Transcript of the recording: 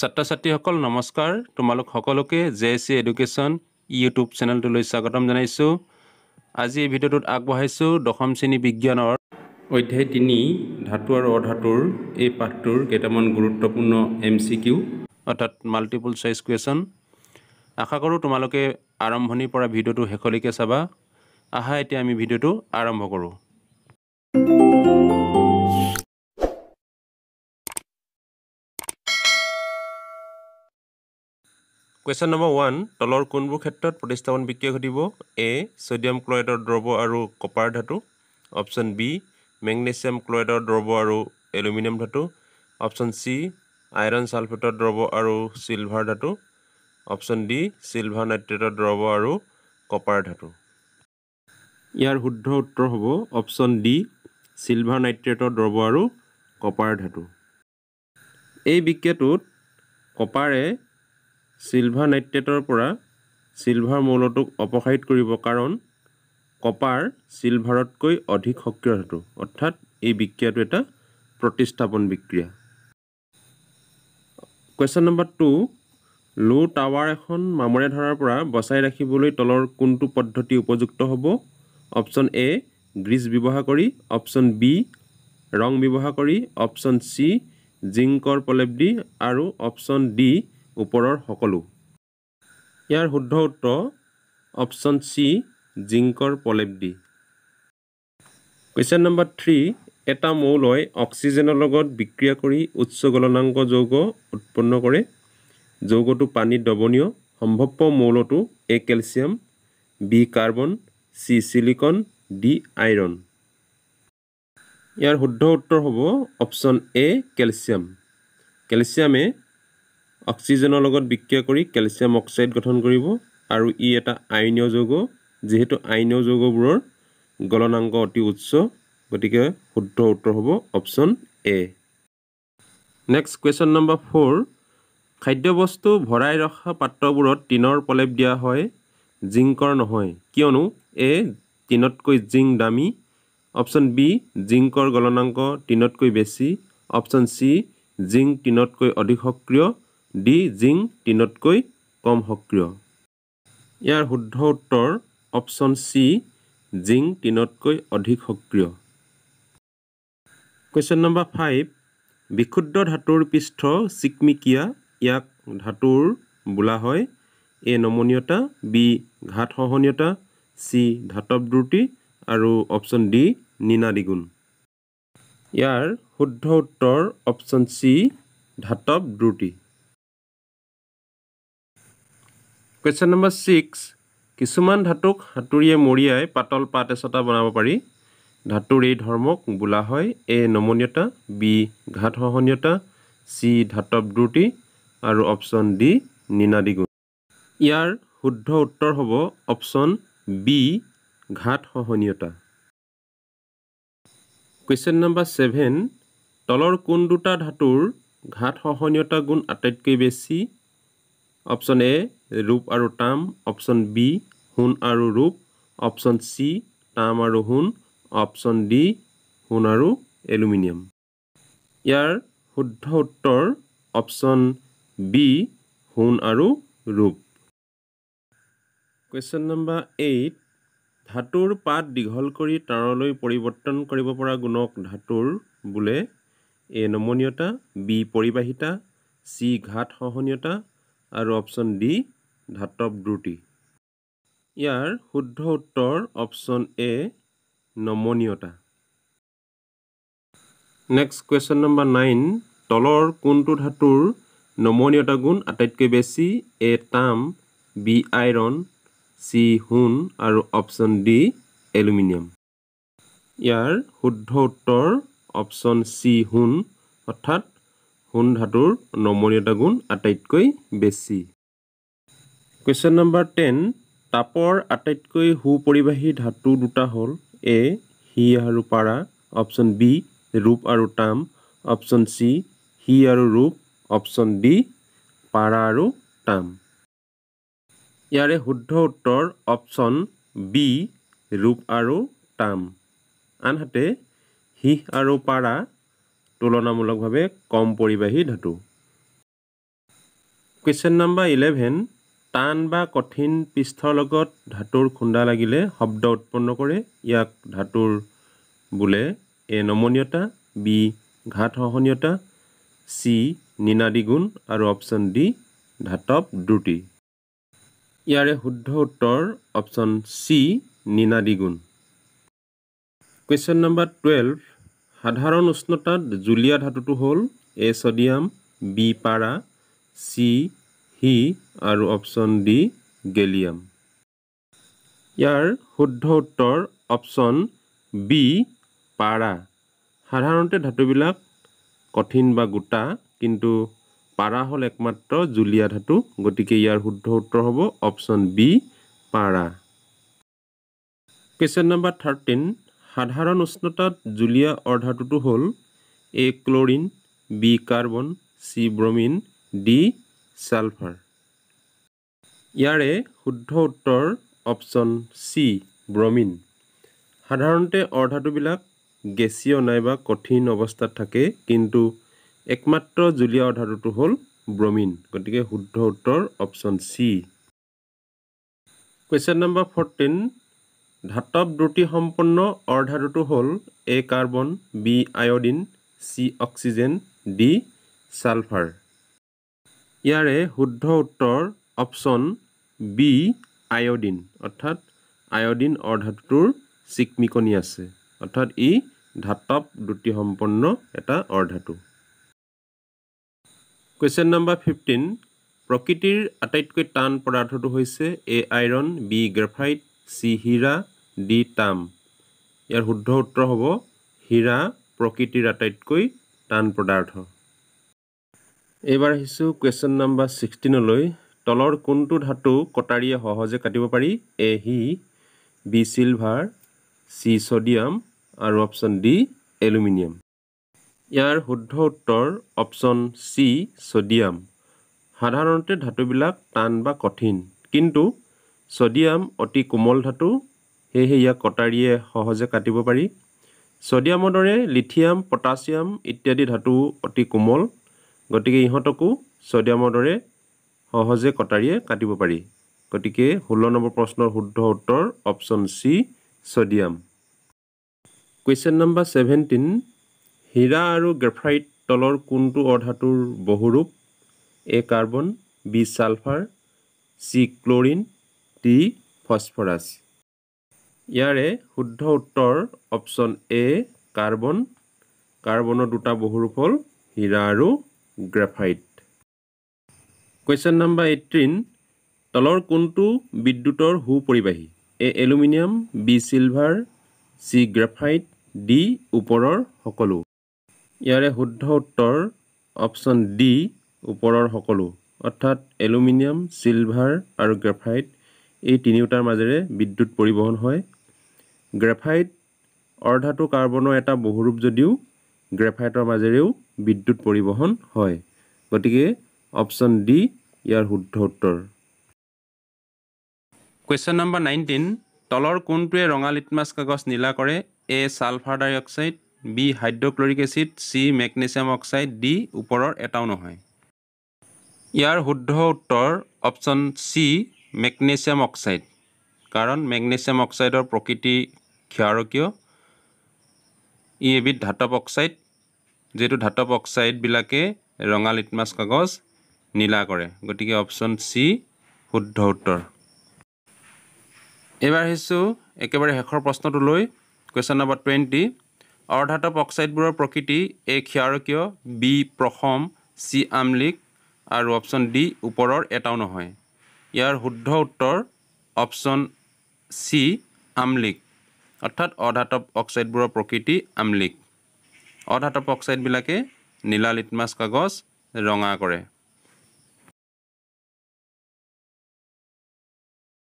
ছাত্ৰ ছাত্ৰীসকল নমস্কাৰ। তোমালোক সকলোকে জে চি এডুকেশ্যন ইউটিউব চেনেলটোলৈ স্বাগতম জনাইছোঁ। আজি এই ভিডিঅ'টোত আগবঢ়াইছোঁ দশম শ্ৰেণী বিজ্ঞানৰ অধ্যায় তিনি ধাতু আৰু অধাতুৰ এই পাঠটোৰ কেইটামান গুৰুত্বপূৰ্ণ এম চি কিউ অৰ্থাৎ মাল্টিপুল চইচ কুৱেশ্যন আশা কৰোঁ তোমালোকে আৰম্ভণিৰ পৰা ভিডিঅ'টো শেষলৈকে চাবা। আহা এতিয়া আমি ভিডিঅ'টো আৰম্ভ কৰোঁ। কুৱেশ্যন নম্বৰ ওৱান তলৰ কোনবোৰ ক্ষেত্ৰত প্ৰতিস্থাপন বিক্ৰিয়া ঘটিব? এ ছ'ডিয়াম ক্লৰাইডৰ দ্ৰৱ আৰু কপাৰ ধাতু। অপশ্যন বি মেগনেছিয়াম ক্লৰাইডৰ দ্ৰৱ আৰু এলুমিনিয়াম ধাতু। অপশ্যন চি আইৰণ ছালফেটৰ দ্ৰৱ আৰু চিলভাৰ ধাতু। অপশ্যন ডি চিলভাৰ নাইট্ৰেটৰ দ্ৰৱ আৰু কপাৰ ধাতু। ইয়াৰ শুদ্ধ উত্তৰ হ'ব অপশ্যন ডি চিলভাৰ নাইট্ৰেটৰ দ্ৰৱ আৰু কপাৰ ধাতু। এই বিক্ৰিয়াটোত কপাৰে চিলভাৰ নাইট্ৰেটৰ পৰা চিলভাৰ মৌলটোক অপসাৰিত কৰিব কাৰণ কপাৰ চিলভাৰতকৈ অধিক সক্ৰিয় ধাতু। অৰ্থাৎ এই বিক্ৰিয়াটো এটা প্ৰতিস্থাপন বিক্ৰিয়া। কুৱেশ্যন নম্বৰ টু লো টাৱাৰ এখন মামৰে ধৰাৰ পৰা বচাই ৰাখিবলৈ তলৰ কোনটো পদ্ধতি উপযুক্ত হ'ব? অপশ্যন এ গ্ৰীজ ব্যৱহাৰ কৰি। অপশ্যন বি ৰং ব্যৱহাৰ কৰি। অপশ্যন চি জিংকৰ প্ৰলেপ দি। আৰু অপশ্যন ডি ওপৰৰ সকলো। ইয়াৰ শুদ্ধ উত্তৰ অপশ্যন চি জিংকৰ প্ৰলেপ দি কুৱেশ্যন নম্বৰ থ্ৰী এটা মৌলই অক্সিজেনৰ লগত বিক্ৰিয়া কৰি উচ্চ গলনাংক যৌগ উৎপন্ন কৰে। যৌগটো পানীত দ্ৰৱণীয়। সম্ভৱপৰ মৌলটো A calcium B carbon C silicon D iron. ইয়াৰ শুদ্ধ উত্তৰ হ'ব অপশ্যন এ কেলছিয়াম। কেলছিয়ামে অক্সিজেনৰ লগত বিক্ৰিয়া কৰি কেলছিয়াম অক্সাইড গঠন কৰিব আৰু ই এটা আইনীয় যৌগ যিহেতু আইনীয় যৌগবোৰৰ গলনাংক অতি উচ্চ গতিকে শুদ্ধ উত্তৰ হ'ব option A. Next question number four খাদ্যবস্তু ভৰাই ৰখা পাত্ৰবোৰত টিনৰ প্ৰলেপ দিয়া হয় জিংকৰ নহয়। কিয়নো এ টিনতকৈ জিংক দামী। অপশ্যন বি জিংকৰ গলনাংক টিনতকৈ বেছি। অপশ্যন চি জিংক টিনতকৈ অধিক সক্ৰিয়। ডি জিংক টিনতকৈ কম সক্ৰিয়। ইয়াৰ শুদ্ধ উত্তৰ অপশ্যন চি জিংক টিনতকৈ অধিক সক্ৰিয়। কুৱেশ্যন নম্বৰ ফাইভ বিশুদ্ধ ধাতুৰ পৃষ্ঠ চিকমিকিয়া ইয়াক ধাতুৰ বোলা হয়। এ নমনীয়তা বি ঘাত সহনীয়তা চি ধাতৱ দ্ৰুতি আৰু অপশ্যন ডি নিনাদিগুণ ইয়াৰ শুদ্ধ উত্তৰ অপশ্যন চি ধাতৱ দ্ৰুতি। কুৱেশ্যন নম্বৰ ছিক্স কিছুমান ধাতুক হাতুৰিয়ে মৰিয়াই পাতল পাত এচটা বনাব পাৰি। ধাতুৰ এই ধৰ্মক বোলা হয় এ নমনীয়তা বি ঘাত সহনীয়তা চি ধাতৱ দ্ৰুতি আৰু অপশ্যন ডি নিনাদিগুণ। ইয়াৰ শুদ্ধ উত্তৰ হ'ব অপশ্যন বি ঘাত সহনীয়তা কুৱেশ্যন নম্বৰ ছেভেন তলৰ কোন দুটা ধাতুৰ ঘাত সহনীয়তা গুণ আটাইতকৈ বেছি? অপশ্যন এ ৰূপ আৰু তাম অপশ্যন বি সোণ আৰু ৰূপ অপশ্যন চি তাম আৰু সোণ অপশ্যন ডি সোণ আৰু এলুমিনিয়াম। ইয়াৰ শুদ্ধ উত্তৰ অপশ্যন বি সোণ আৰু ৰূপ। কুৱেশ্যন নম্বৰ এইট ধাতুৰ পাত দীঘল কৰি তাঁৰলৈ পৰিৱৰ্তন কৰিব পৰা গুণক ধাতুৰ বোলে এ নমনীয়তা বি পৰিবাহিতা চি ঘাত সহনীয়তা আৰু অপশ্যন ডি ধাতৱ দ্ৰুতি। ইয়াৰ শুদ্ধ উত্তৰ অপশ্যন এ নমনীয়তা। নেক্সট কুৱেশ্যন নম্বৰ নাইন তলৰ কোনটো ধাতুৰ নমনীয়তা গুণ আটাইতকৈ বেছি? এ তাম বি আইৰণ চি সোণ আৰু অপশ্যন ডি এলুমিনিয়াম। ইয়াৰ শুদ্ধ উত্তৰ অপশ্যন চি সোণ অৰ্থাৎ সোণ ধাতুৰ নমনীয়তা গুণ আটাইতকৈ বেছি। কুৱেশ্যন নম্বৰ টেন তাপৰ আটাইতকৈ সুপৰিবাহী ধাতু দুটা হ'ল এ সি আৰু পাৰা অপশ্যন বি ৰূপ আৰু তাম অপশ্যন চি সি আৰু ৰূপ অপশ্যন ডি পাৰা আৰু তাম। ইয়াৰে শুদ্ধ উত্তৰ অপশ্যন বি ৰূপ আৰু তাম। আনহাতে সীহ আৰু পাৰা তুলনামূলকভাৱে কম পৰিবাহী ধাতু। কুৱেশ্যন নম্বৰ ইলেভেন টান বা কঠিন পৃষ্ঠৰ লগত ধাতুৰ খুন্দা লাগিলে শব্দ উৎপন্ন কৰে। ইয়াক ধাতুৰ বোলে এ নমনীয়তা বি ঘাত সহনীয়তা চি নিনাদী গুণ আৰু অপশ্যন ডি ধাতৱ দ্ৰুতি। ইয়াৰে শুদ্ধ উত্তৰ অপশ্যন চি নিনাদী গুণ। কুৱেশ্যন নম্বৰ টুৱেলভ সাধাৰণ উষ্ণতাত জুলীয়া ধাতুটো হ'ল এ ছডিয়াম বি পাৰা চি হি আৰু অপশ্যন ডি গেলিয়াম। ইয়াৰ শুদ্ধ উত্তৰ অপশ্যন বি পাৰা। সাধাৰণতে ধাতুবিলাক কঠিন বা গোটা কিন্তু পাৰা হ'ল একমাত্ৰ জুলীয়া ধাতু গতিকে ইয়াৰ শুদ্ধ উত্তৰ হ'ব অপশ্যন বি পাৰা। কুৱেশ্যন নম্বৰ থাৰ্টিন সাধাৰণ উষ্ণতাত জুলীয়া অৰ্ধাতুটো হ'ল A chlorine B carbon C bromine D sulphur ইয়াৰে শুদ্ধ উত্তৰ অপশ্যন চি ব্ৰমিন সাধাৰণতে অৰ্ধাতুবিলাক গেছীয় নাইবা কঠিন অৱস্থাত থাকে কিন্তু একমাত্ৰ জুলীয়া অৰ্ধাতুটো হ'ল ব্ৰমিন গতিকে শুদ্ধ উত্তৰ option C. Question number fourteen ধাতৱ দ্ৰুতি সম্পন্ন অৰ্ধাতুটো হ'ল A carbon B iodine C oxygen D sulphur ইয়াৰে শুদ্ধ উত্তৰ অপশ্যন বি আয়ডিন। অৰ্থাৎ আয়ডিন অৰ্ধাতুটোৰ চিকমিকনি আছে। অৰ্থাৎ ই ধাতৱ সম্পন্ন এটা অৰ্ধাতু। কুৱেশ্যন নম্বৰ ফিফটিন প্ৰকৃতিৰ আটাইতকৈ টান পদাৰ্থটো হৈছে A iron B graphite C Hira D তাম। ইয়াৰ শুদ্ধ উত্তৰ হ'ব হীৰা প্ৰকৃতিৰ আটাইতকৈ টান পদাৰ্থ। এইবাৰ আহিছোঁ কুৱেশ্যন নম্বৰ ছিক্সটিনলৈ তলৰ কোনটো ধাতু কটাৰীয়ে সহজে কাটিব পাৰি? এ হি বি চিলভাৰ চি ছডিয়াম আৰু অপশ্যন ডি এলুমিনিয়াম ইয়াৰ শুদ্ধ উত্তৰ অপশ্যন চি ছডিয়াম সাধাৰণতে ধাতুবিলাক টান বা কঠিন কিন্তু ছডিয়াম অতি কোমল ধাতু সেয়েহে ইয়াক কটাৰীয়ে সহজে কাটিব পাৰি। ছডিয়ামৰ দৰে লিথিয়াম পটাছিয়াম ইত্যাদি ধাতু অতি কোমল। গতিকে ইহঁতকো ছডিয়ামৰ দৰে সহজে কটাৰীয়ে কাটিব পাৰি। গতিকে ষোল্ল নম্বৰ প্ৰশ্নৰ শুদ্ধ উত্তৰ option C sodium question number seventeen হীৰা আৰু গ্ৰেফাইট তলৰ কোনটো অৰ্ধাতুৰ বহুৰূপ? A carbon B sulphur C chlorine D phosphorus ইয়াৰে শুদ্ধ উত্তৰ অপশ্যন এ কাৰ্বন। কাৰ্বনৰ দুটা বহুৰূপ হ'ল হীৰা আৰু গ্ৰেফাইট কুৱেশ্যন নম্বৰ এইটিন তলৰ কোনটো বিদ্যুতৰ সুপৰিবাহী। A aluminium B silver C graphite D ওপৰৰ সকলো। ইয়াৰে শুদ্ধ উত্তৰ অপশ্যন ডি ওপৰৰ সকলো। অৰ্থাৎ এলুমিনিয়াম চিলভাৰ আৰু গ্ৰেফাইট এই তিনিওটাৰ মাজেৰে বিদ্যুৎ পৰিবহণ হয়। গ্ৰেফাইট অৰ্ধাতু কাৰ্বনৰ এটা বহুৰূপ যদিও গ্ৰেফাইটৰ মাজেৰেও বিদ্যুৎ পৰিবহণ হয়। গতিকে অপশ্যন ডি ইয়াৰ শুদ্ধ উত্তৰ। কুৱেশ্যন নম্বৰ নাইনটিন তলৰ কোনটোৱে ৰঙা লিটমাছ কাগজ নীলা কৰে? A sulphur dioxide B hydrochloric acid C magnesium oxide D ওপৰৰ এটাও নহয়। ইয়াৰ শুদ্ধ উত্তৰ অপশ্যন চি মেগনেছিয়াম অক্সাইড। কাৰণ মেগনেছিয়াম অক্সাইডৰ প্ৰকৃতি ক্ষাৰকীয়। ই এবিধ ধাতৱ অক্সাইড যিহেতু ধাতৱ অক্সাইডবিলাকে ৰঙা লিটমাছ কাগজ নীলা কৰে। গতিকে অপশ্যন চি শুদ্ধ উত্তৰ। এইবাৰ আহিছোঁ একেবাৰে শেষৰ প্ৰশ্নটোলৈ কুৱেশ্যন নম্বৰ টুৱেণ্টি অৰ্ধাতৱ অক্সাইডবোৰৰ প্ৰকৃতি এ ক্ষাৰকীয় বি প্ৰসম চি আমলিক আৰু অপশ্যন ডি ওপৰৰ এটাও নহয়। ইয়াৰ শুদ্ধ উত্তৰ অপশ্যন চি আমলিক। অৰ্থাৎ অধাতৱ অক্সাইডবোৰৰ প্ৰকৃতি আমলিক। অধাতৱ অক্সাইডবিলাকে নীলা লিটমাছ কাগজ ৰঙা কৰে।